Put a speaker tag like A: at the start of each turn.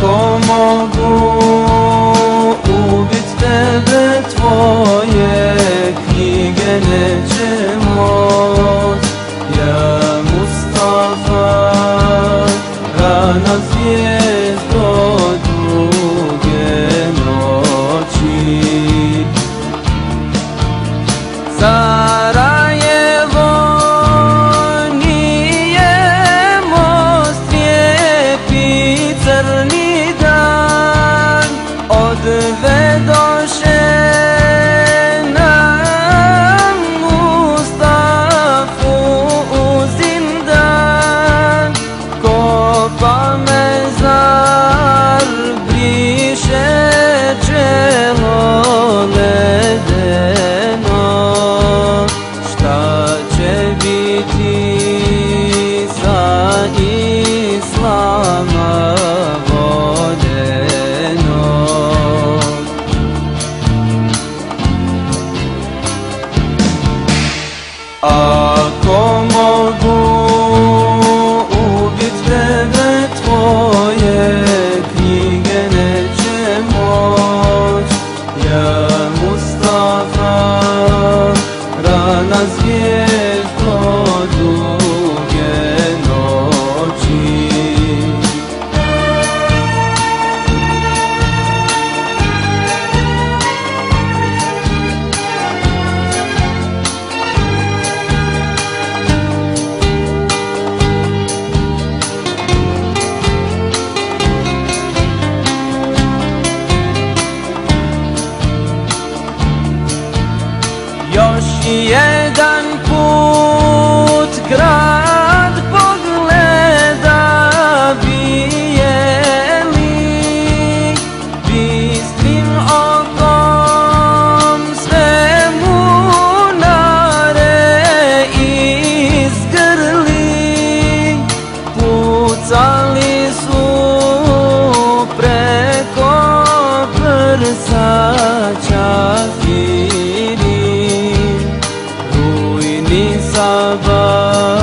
A: como tú. 都是 rana zvijezdo duge noći Još i saling supreko bersaja kini Ruini sabar